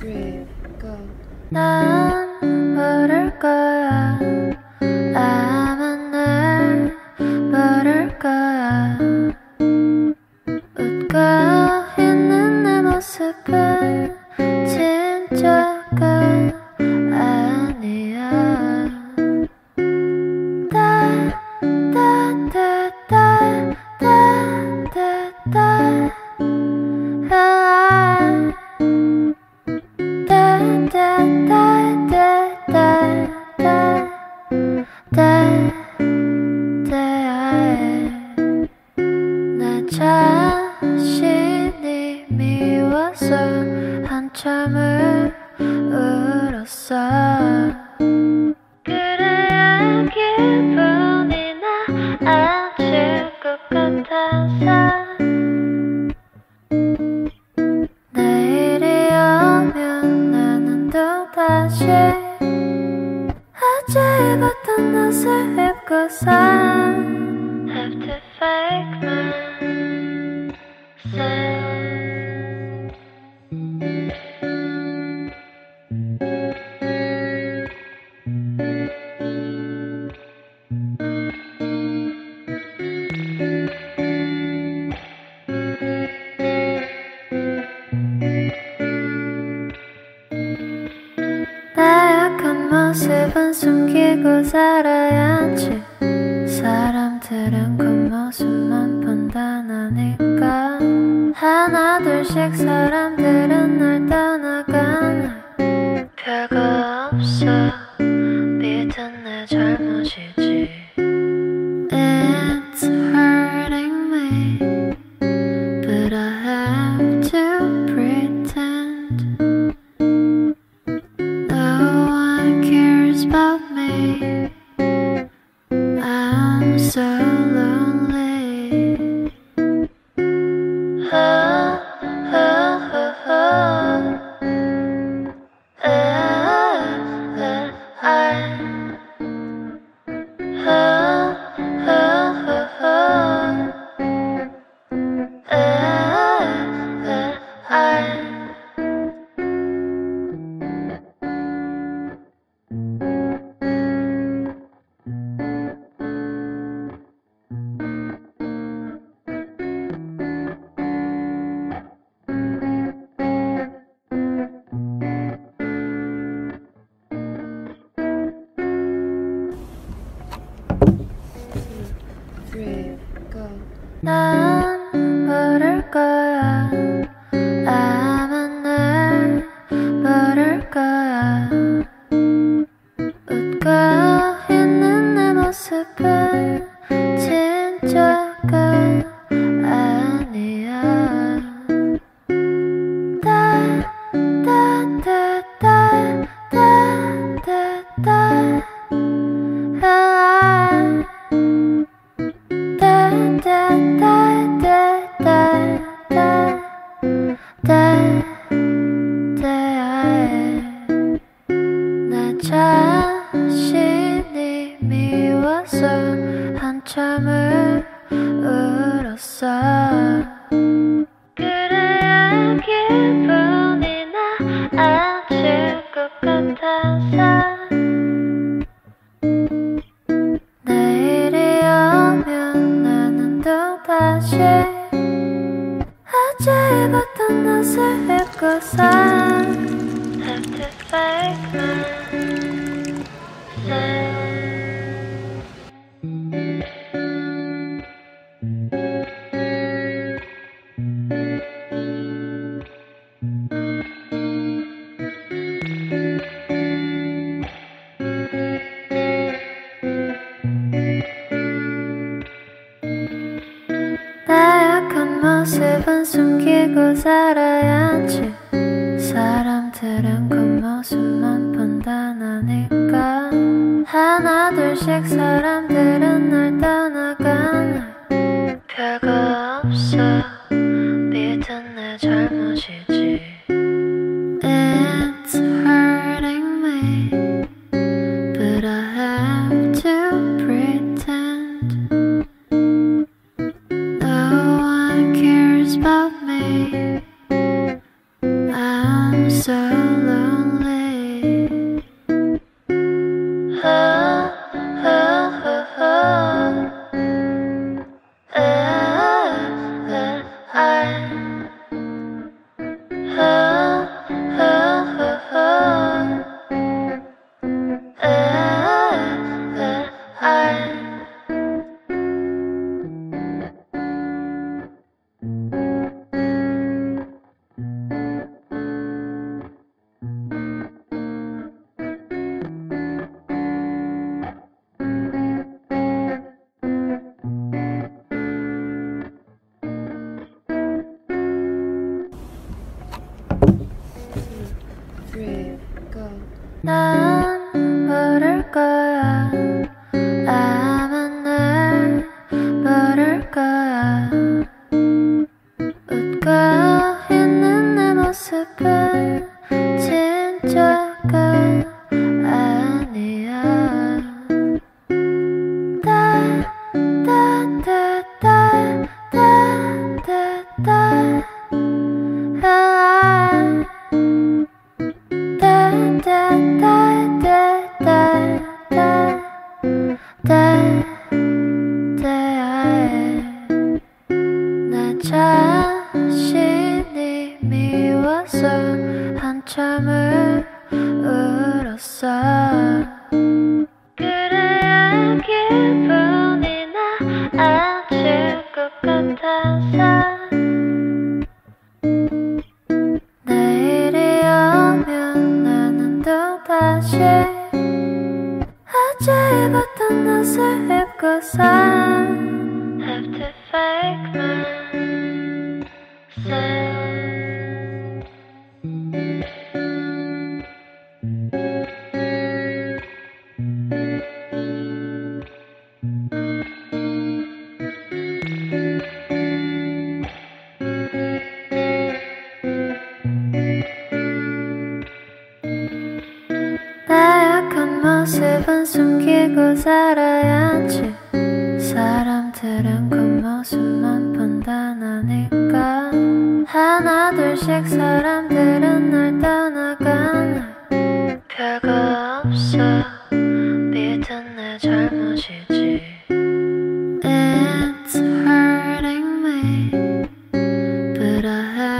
그러니까 난 모를 거야. casa. 모습은 숨기고 살아야지. 사람들은 그 모습만 본다나니까. 하나 둘씩 사랑 うん。 모습은 숨기고 살아야지. 사람들은 그 모습만 본다나니까. 하나 둘씩 사람들은 날 난 모를 거야. 아마 날 모를 거야. 웃고 있는 내 모습은 진짜가 아니야. 따따따따따따따. 내 nasib kosan Efterfekten sen Dayakan masif 믿고 살아야지. 사람들은 그 모습만 본단 아닐까. 하나둘씩 사람들은 날 떠나간 날 별거 없어. 믿은 내 잘못이지. It's hurting me But I